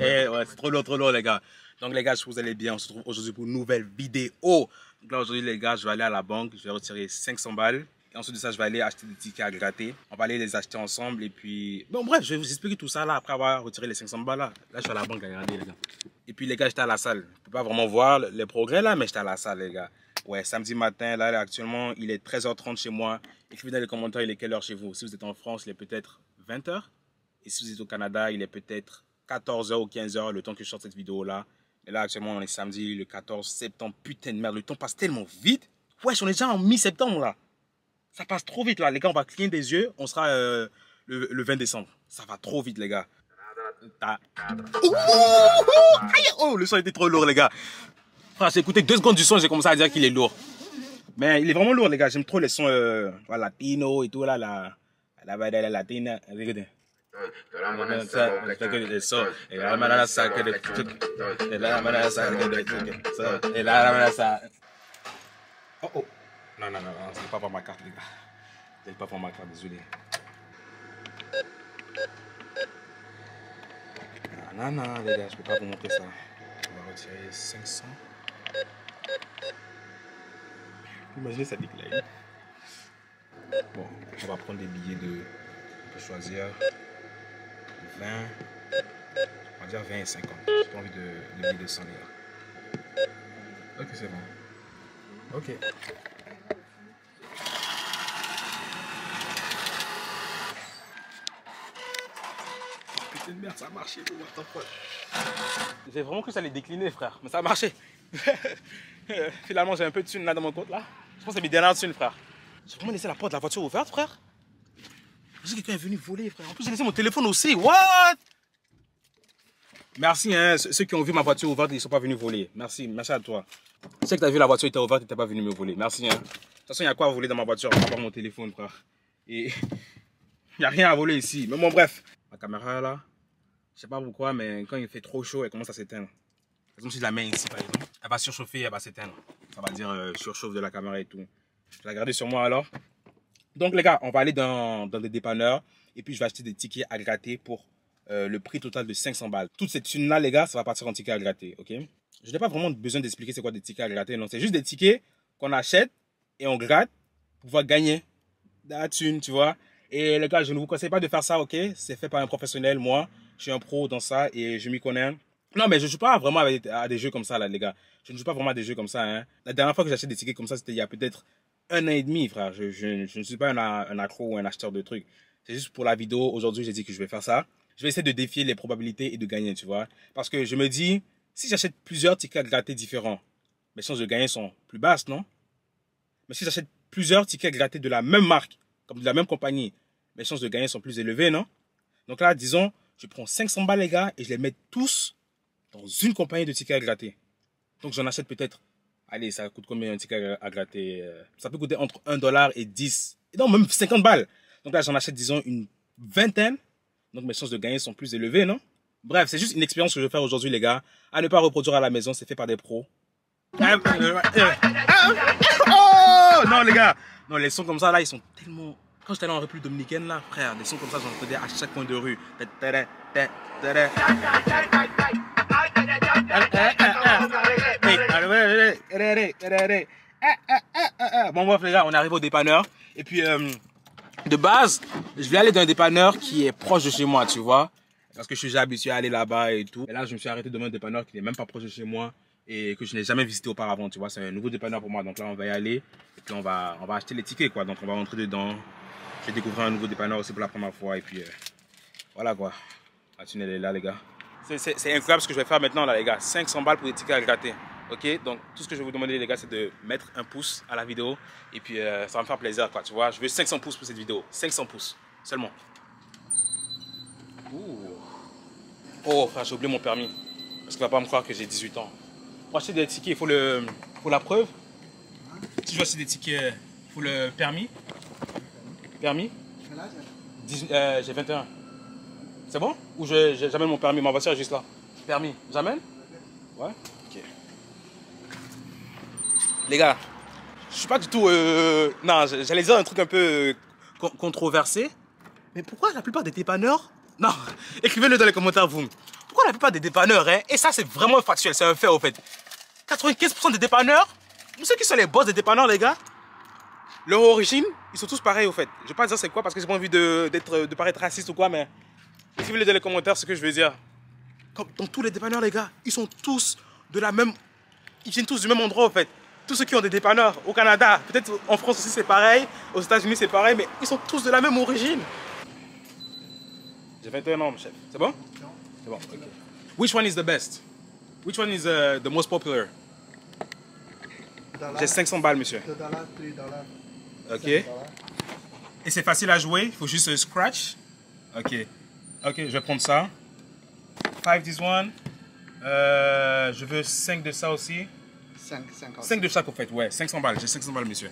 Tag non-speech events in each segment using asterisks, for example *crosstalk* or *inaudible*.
Eh, ouais, c'est trop lourd, trop lourd, les gars. Donc, les gars, je vous allez bien. On se retrouve aujourd'hui pour une nouvelle vidéo. Donc là, aujourd'hui, les gars, je vais aller à la banque. Je vais retirer 500 balles. Et ensuite de ça, je vais aller acheter des tickets à gratter. On va aller les acheter ensemble. Et puis, bon, bref, je vais vous expliquer tout ça là après avoir retiré les 500 balles là. Là, je suis à la banque à regarder, les gars. Et puis, les gars, j'étais à la salle. Je peux pas vraiment voir les progrès là, mais j'étais à la salle, les gars. Ouais, samedi matin, là, là, actuellement, il est 13h30 chez moi. Écrivez dans les commentaires, il est quelle heure chez vous. Si vous êtes en France, il est peut-être 20h. Et si vous êtes au Canada, il est peut-être 14h ou 15h, le temps que je sorte cette vidéo-là. Et là, actuellement, on est samedi, le 14 septembre. Putain de merde, le temps passe tellement vite. Wesh, on est déjà en mi-septembre, là. Ça passe trop vite, là. Les gars, on va cligner des yeux. On sera euh, le, le 20 décembre. Ça va trop vite, les gars. Oh, le son était trop lourd, les gars. J'ai écouté deux secondes du son, j'ai commencé à dire qu'il est lourd. Mais il est vraiment lourd, les gars. J'aime trop les sons euh, latino et tout, là. La, la, la, la latina. Écoutez. Oh oh. Non, non, non, non, c'est pas pour ma carte, les gars. C'est pas pour ma carte, désolé. Non, non, non, les gars, je peux pas vous montrer ça. On va retirer 500. Imaginez ça décline. Bon, on va prendre des billets de. On peut choisir 20. On va dire 20 et 50. J'ai pas envie de, de billets de 100 les gars. Ok, c'est bon. Ok. Putain de merde, ça a marché. what the. J'ai vraiment cru que ça allait décliner, frère. Mais ça a marché. *laughs* Finalement, j'ai un peu de thunes là dans mon compte, là. Je pense que c'est mes dernières thunes, frère. J'ai vraiment laissé la porte de la voiture ouverte, frère? Je sais que quelqu'un est venu voler, frère. En plus, j'ai laissé mon téléphone aussi. What? Merci, hein. Ceux ceux qui ont vu ma voiture ouverte, ils ne sont pas venus voler. Merci, merci à toi. Sais que tu as vu la voiture était ouverte, tu n'es pas venu me voler. Merci, hein. De toute façon, il y a quoi à voler dans ma voiture, à part mon téléphone, frère? Et *laughs* il n'y a rien à voler ici. Mais bon, bref. Ma caméra, là, je sais pas pourquoi, mais quand il fait trop chaud, elle commence à s'éteindre. Par exemple, si je la mets ici, par exemple, elle va surchauffer, elle va s'éteindre. Ça va dire euh, surchauffe de la caméra et tout. Je vais la garder sur moi alors. Donc, les gars, on va aller dans, dans des dépanneurs et puis je vais acheter des tickets à gratter pour euh, le prix total de 500 balles. Toute cette thune-là, les gars, ça va partir en tickets à gratter, ok? Je n'ai pas vraiment besoin d'expliquer c'est quoi des tickets à gratter. Non, c'est juste des tickets qu'on achète et on gratte pour pouvoir gagner la thune, tu vois. Et les gars, je ne vous conseille pas de faire ça, ok? C'est fait par un professionnel, moi. Je suis un pro dans ça et je m'y connais. Non, mais je ne joue pas vraiment à des, jeux comme ça, là, les gars. Je ne joue pas vraiment à des jeux comme ça, hein. La dernière fois que j'achète des tickets comme ça, c'était il y a peut-être un an et demi, frère. Je, ne suis pas un, un accro ou un acheteur de trucs. C'est juste pour la vidéo. Aujourd'hui, j'ai dit que je vais faire ça. Je vais essayer de défier les probabilités et de gagner, tu vois. Parce que je me dis, si j'achète plusieurs tickets à gratter différents, mes chances de gagner sont plus basses, non? Mais si j'achète plusieurs tickets à gratter de la même marque, comme de la même compagnie, mes chances de gagner sont plus élevées, non? Donc là, disons, je prends 500 balles, les gars, et je les mets tous dans une compagnie de tickets à gratter. Donc j'en achète peut-être, allez, ça coûte combien un ticket à gratter euh, Ça peut coûter entre 1 dollar et 10, non, même 50 balles. Donc là, j'en achète, disons, une vingtaine. Donc mes chances de gagner sont plus élevées, non? Bref, c'est juste une expérience que je vais faire aujourd'hui, les gars. À ne pas reproduire à la maison, c'est fait par des pros. Ah, euh, euh, oh Non, les gars Non, les sons comme ça, là, ils sont tellement... Quand j'étais en République Dominicaine, là, frère, des sons comme ça, j'en entendais à chaque coin de rue. Bon, bref, les gars, on arrive au dépanneur. Et puis, euh, de base, je vais aller dans un dépanneur qui est proche de chez moi, tu vois. Parce que je suis déjà habitué à aller là-bas et tout. Et là, je me suis arrêté devant un dépanneur qui n'est même pas proche de chez moi et que je n'ai jamais visité auparavant, tu vois. C'est un nouveau dépanneur pour moi. Donc là, on va y aller et puis on va, on va acheter les tickets, quoi. Donc on va rentrer dedans. Je vais découvrir un nouveau dépanneur aussi pour la première fois. Et puis, euh, voilà, quoi. La thune, elle est là, les gars. C'est incroyable ce que je vais faire maintenant, là, les gars. 500 balles pour des tickets à gratter. Ok, donc tout ce que je vais vous demander, les gars, c'est de mettre un pouce à la vidéo. Et puis, euh, ça va me faire plaisir, quoi. Tu vois, je veux 500 pouces pour cette vidéo. 500 pouces seulement. Oh, j'ai oublié mon permis. Parce qu'il va pas me croire que j'ai 18 ans. Pour acheter des tickets, il faut, le, faut la preuve. Si je veux acheter des tickets, il faut le permis. Permis 18 euh, J'ai 21. C'est bon? Ou j'amène mon permis? Ma voiture est juste là. Permis, j'amène? Ouais. Les gars, je suis pas du tout. euh, Non, j'allais dire un truc un peu euh, con- controversé. Mais pourquoi la plupart des dépanneurs... Non, *laughs* écrivez-le dans les commentaires, vous. Pourquoi la plupart des dépanneurs, hein, et ça c'est vraiment factuel, c'est un fait au fait. 95% des dépanneurs, ceux qui sont les boss des dépanneurs, les gars, leur origine, ils sont tous pareils au fait. Je vais pas dire c'est quoi parce que j'ai pas envie de, de paraître raciste ou quoi, mais écrivez-le dans les commentaires ce que je veux dire. Comme dans tous les dépanneurs, les gars, ils sont tous de la même... Ils viennent tous du même endroit au fait tous ceux qui ont des dépanneurs au Canada, peut-être en France aussi c'est pareil, aux États-Unis c'est pareil, mais ils sont tous de la même origine. J'ai 21 ans, chef. C'est bon? Non. C'est bon, ok. Which one is the best? Which one is uh, the most popular? J'ai 500 balles, monsieur. 2 dollars, 3 dollars. Ok. Et c'est facile à jouer, il faut juste scratch. Ok. Ok, je vais prendre ça. 5 this one. Euh, je veux 5 de ça aussi. 5, 5, de chaque, au fait, ouais. 500 balles. J'ai 500 balles, monsieur.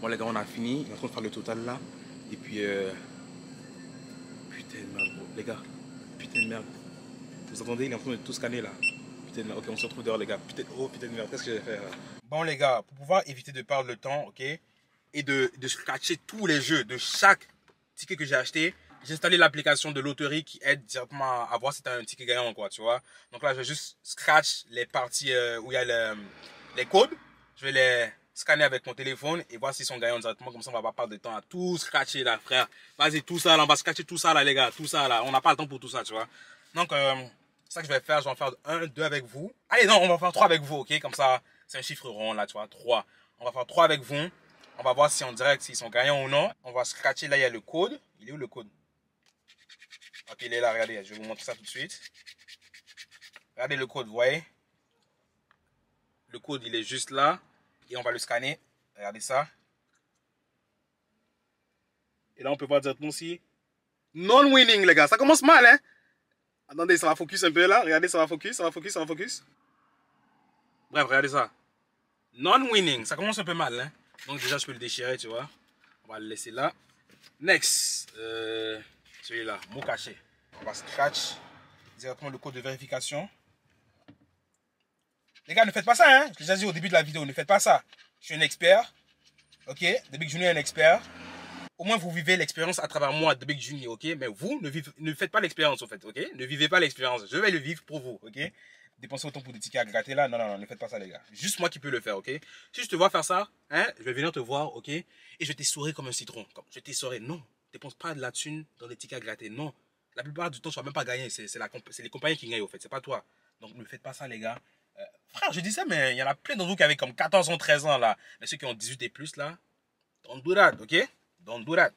Bon, les gars, on a fini. On est en train de faire le total là. Et puis, euh... putain de merde, bro. Les gars, putain de merde. Vous entendez, il est en train de tout scanner là. Putain de merde. Ok, on se retrouve dehors, les gars. Putain, oh, putain de merde. Qu'est-ce que je vais faire Bon, les gars, pour pouvoir éviter de perdre le temps, ok, et de, de scratcher tous les jeux de chaque ticket que j'ai acheté, j'ai installé l'application de loterie qui aide directement à voir si tu as un ticket gagnant, quoi, tu vois. Donc là, je vais juste scratch les parties euh, où il y a les codes. Je vais les scanner avec mon téléphone et voir s'ils sont gagnants directement. Comme ça, on va pas perdre de temps à tout scratcher, là, frère. Vas-y, tout ça, là, on va scratcher tout ça, là, les gars. Tout ça, là. On n'a pas le temps pour tout ça, tu vois. Donc, euh, ça que je vais faire. Je vais en faire un, deux avec vous. Allez, non, on va faire trois avec vous, ok? Comme ça, c'est un chiffre rond, là, tu vois. Trois. On va faire trois avec vous. On va voir si on dirait s'ils sont gagnants ou non. On va scratcher, là, il y a le code. Il est où le code? Ok, il est là, regardez, je vais vous montrer ça tout de suite. Regardez le code, vous voyez? Le code, il est juste là. Et on va le scanner. Regardez ça. Et là, on peut voir directement aussi. Non-winning, les gars. Ça commence mal, hein? Attendez, ça va focus un peu là. Regardez, ça va focus, ça va focus, ça va focus. Bref, regardez ça. Non-winning. Ça commence un peu mal, hein? Donc déjà, je peux le déchirer, tu vois. On va le laisser là. Next. Euh celui-là, mot caché. On va scratch directement le code de vérification. Les gars, ne faites pas ça, hein. Je l'ai déjà dit au début de la vidéo, ne faites pas ça. Je suis un expert. Ok? Depuis que je suis un expert. Au moins, vous vivez l'expérience à travers moi, depuis que je ok? Mais vous, ne, ne faites pas l'expérience, en fait, ok? Ne vivez pas l'expérience. Je vais le vivre pour vous, ok? Dépensez autant pour des tickets à gratter là. Non, non, non, ne faites pas ça, les gars. Juste moi qui peux le faire, ok? Si je te vois faire ça, hein, je vais venir te voir, ok? Et je vais t'essorer comme un citron. Je t'essorer. Non, dépense pas de la thune dans des tickets à. Non. La plupart du temps, tu vas même pas gagner. C'est les compagnies qui gagnent, au fait. C'est pas toi. Donc, ne faites pas ça, les gars. Euh, frère, je dis ça, mais il y en a plein d'entre vous qui avaient comme 14 ans, 13 ans, là. Mais ceux qui ont 18 et plus, là, don't do that, ok? Don't do that.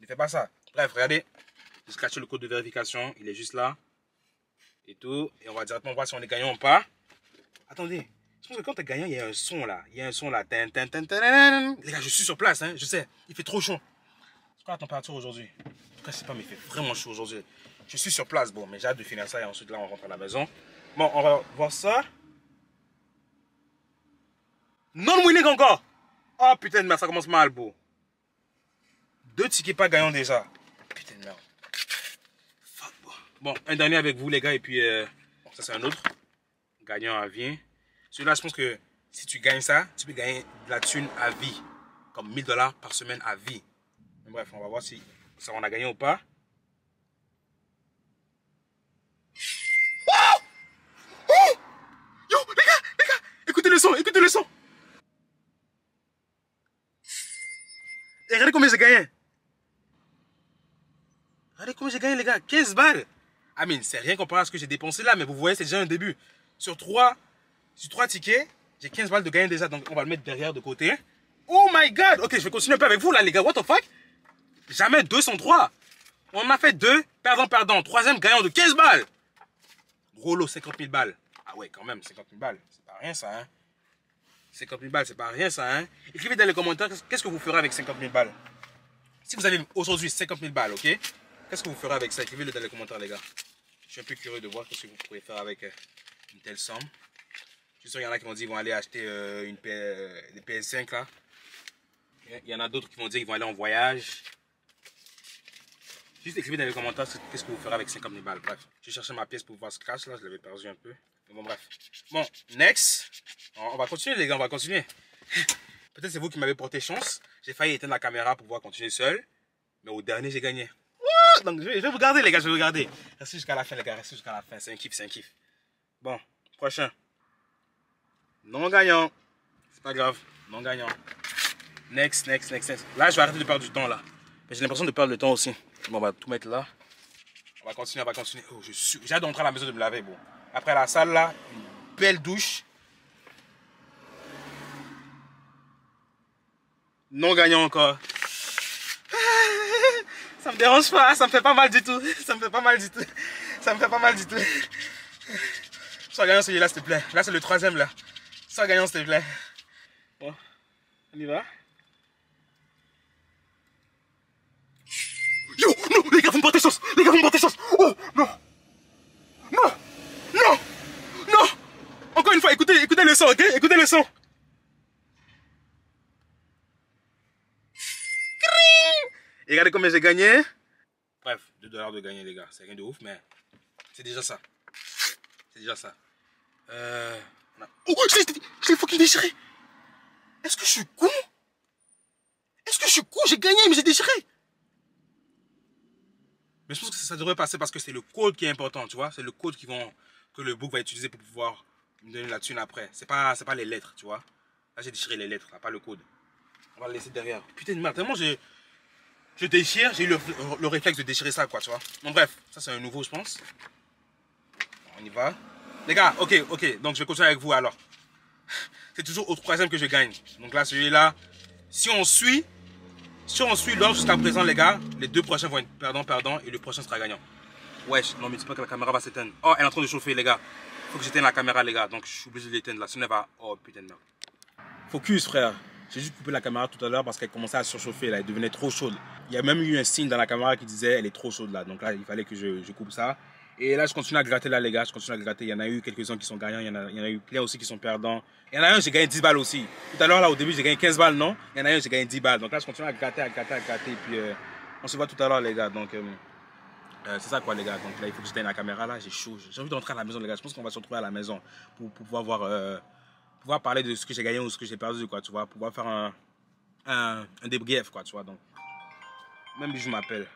Ne faites pas ça. Bref, regardez. Je scratch le code de vérification. Il est juste là. Et tout. Et on va directement voir si on est gagnant ou pas. Attendez. Je pense que quand tu es gagnant, il y a un son là. Il y a un son là. Les gars, je suis sur place, hein. Je sais. Il fait trop chaud. C'est quoi la température aujourd'hui? En tout cas, c'est pas, mais fait vraiment chaud aujourd'hui. Je suis sur place, bon, mais j'ai hâte de finir ça et ensuite là, on rentre à la maison. Bon, on va voir ça. Non-winning encore Oh putain de merde, ça commence mal, beau. Deux tickets pas gagnants déjà. Putain de merde. Fuck, bon. Bon, un dernier avec vous, les gars, et puis euh, ça, c'est un autre. Gagnant à vie. Celui-là, je pense que si tu gagnes ça, tu peux gagner de la thune à vie. Comme 1000 dollars par semaine à vie. Bref, on va voir si ça on a gagné ou pas. Oh oh Yo, les gars, les gars, écoutez le son, écoutez le son. Et regardez combien j'ai gagné. Regardez combien j'ai gagné, les gars. 15 balles. Ah, mais c'est rien comparé à ce que j'ai dépensé là, mais vous voyez, c'est déjà un début. Sur 3, sur 3 tickets, j'ai 15 balles de gagner déjà, donc on va le mettre derrière de côté. Oh my god! Ok, je vais continuer un peu avec vous là, les gars. What the fuck? Jamais 203. On a fait deux, perdant, perdant. Troisième gagnant de 15 balles. Gros lot, 50 000 balles. Ah ouais, quand même, 50 000 balles. C'est pas rien ça, hein. 50 000 balles, c'est pas rien ça, hein. Écrivez dans les commentaires, qu'est-ce que vous ferez avec 50 000 balles? Si vous avez aujourd'hui 50 000 balles, ok? Qu'est-ce que vous ferez avec ça? Écrivez-le dans les commentaires, les gars. Je suis un peu curieux de voir ce que vous pourrez faire avec euh, une telle somme. Je suis sûr qu'il y en a qui vont dire qu'ils vont aller acheter euh, une euh, des PS5 là. Il y en a d'autres qui vont dire qu'ils vont aller en voyage. Juste écrivez dans les commentaires qu'est-ce que vous ferez avec 50 000 balles. Bref, j'ai cherché ma pièce pour voir ce crash là, je l'avais perdu un peu. Mais bon, bref. Bon, next. On va continuer les gars, on va continuer. *laughs* Peut-être c'est vous qui m'avez porté chance. J'ai failli éteindre la caméra pour pouvoir continuer seul. Mais au dernier, j'ai gagné. Donc, je vais, vous garder, les gars, je vais vous garder. Restez jusqu'à la fin, les gars, restez jusqu'à la fin. C'est un kiff, c'est un kiff. Bon, prochain. Non gagnant. C'est pas grave, non gagnant. Next, next, next, next. Là, je vais arrêter de perdre du temps, là. J'ai l'impression de perdre le temps aussi. Bon, on va tout mettre là. On va continuer, on va continuer. Oh, je suis... J'ai d'entrer à la maison de me laver, bon. Après la salle, là, une belle douche. Non gagnant encore. Ça me dérange pas, ça me fait pas mal du tout. Ça me fait pas mal du tout. Ça me fait pas mal du tout. Sois gagnant celui-là, s'il te plaît. Là, c'est le troisième, là. Sois gagnant, s'il te plaît. Bon, on y va. Yo, non, les gars, vous me portez chance. Les gars, vous me portez chance. Oh, non. Non. Non. Non. Encore une fois, écoutez, écoutez le son, ok? Écoutez le son. Regardez combien j'ai gagné. Bref, 2 dollars de gagner, les gars. C'est rien de ouf, mais c'est déjà ça. C'est déjà ça. Euh... Oh, je l'ai fucking déchiré. Est-ce que je suis con? Est-ce que je suis con? J'ai gagné, mais j'ai déchiré. Je pense que ça devrait passer parce que c'est le code qui est important, tu vois. C'est le code qui vont, que le book va utiliser pour pouvoir me donner la thune après. C'est pas, pas les lettres, tu vois. Là, j'ai déchiré les lettres, pas le code. On va le laisser derrière. Putain de merde, tellement j'ai je déchire, j'ai eu le, réflexe de déchirer ça, quoi, tu vois. Bon, bref, ça c'est un nouveau, je pense. On y va. Les gars, ok, ok, donc je vais continuer avec vous alors. *laughs* C'est toujours au troisième que je gagne. Donc là, celui-là, si on suit, si on suit l'ordre jusqu'à présent, les gars, les deux prochains vont être perdants, et le prochain sera gagnant. Wesh, non mais dis pas que la caméra va s'éteindre. Oh, elle est en train de chauffer, les gars. Faut que j'éteigne la caméra, les gars. Donc je suis obligé de l'éteindre là. Sinon, elle va. Oh putain de merde. Focus, frère. J'ai juste coupé la caméra tout à l'heure parce qu'elle commençait à surchauffer, là, elle devenait trop chaude. Il y a même eu un signe dans la caméra qui disait elle est trop chaude là. Donc là, il fallait que je, coupe ça. Et là, je continue à gratter là, les gars. Je continue à gratter. Il y en a eu quelques-uns qui sont gagnants. Il y en a, il y en a eu plein aussi qui sont perdants. Il y en a un, j'ai gagné 10 balles aussi. Tout à l'heure, là, au début, j'ai gagné 15 balles, non? Il y en a un, j'ai gagné 10 balles. Donc là, je continue à gratter, à gratter, à gratter. Et puis, euh, on se voit tout à l'heure, les gars. Donc, euh, euh, c'est ça, quoi, les gars. Donc là, il faut que j'éteigne la caméra là. J'ai chaud. J'ai envie d'entrer à la maison, les gars. Je pense qu'on va se retrouver à la maison pour, pour pouvoir voir, pouvoir parler de ce que j'ai gagné ou ce que j'ai perdu, quoi, tu vois. Pouvoir faire un un, un débrief, quoi, tu vois. Donc, même si je m'appelle.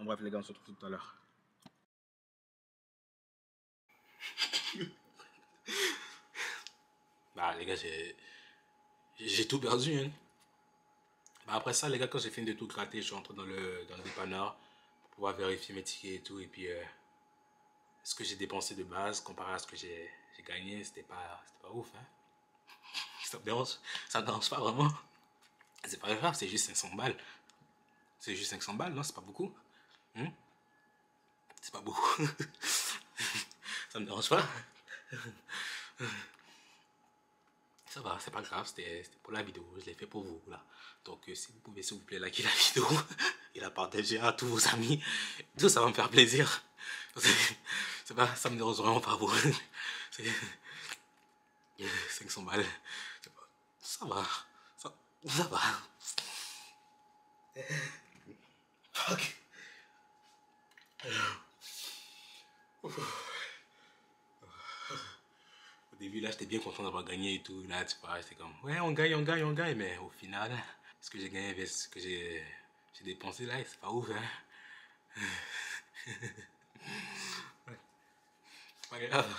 En bref, les gars, on se retrouve tout à l'heure. *laughs* bah, les gars, j'ai. Tout perdu, hein. Bah, après ça, les gars, quand j'ai fini de tout gratter, je suis dans le, dans le dépanneur pour pouvoir vérifier mes tickets et tout. Et puis, euh, ce que j'ai dépensé de base comparé à ce que j'ai gagné, c'était pas, pas ouf, hein. *laughs* Ça me dérange, ça me dérange pas vraiment. C'est pas grave, c'est juste 500 balles. C'est juste 500 balles, non C'est pas beaucoup hmm? C'est pas beaucoup. *laughs* ça me dérange pas. Ça va, c'est pas grave, c'était pour la vidéo, je l'ai fait pour vous là. Donc euh, si vous pouvez s'il vous plaît liker la *laughs* vidéo et la partager à tous vos amis, tout ça va me faire plaisir. *laughs* C'est pas, ça me dérange vraiment pas vous. *laughs* 500 balles, ça va. Ça va. Fuck. Début, là, j'étais bien content d'avoir gagné et tout. Là, tu vois, j'étais comme, ouais, on gagne, on gagne, on gagne. Mais au final, ce que j'ai gagné ce que j'ai dépensé là, c'est pas ouf, hein. *laughs* Pas grave.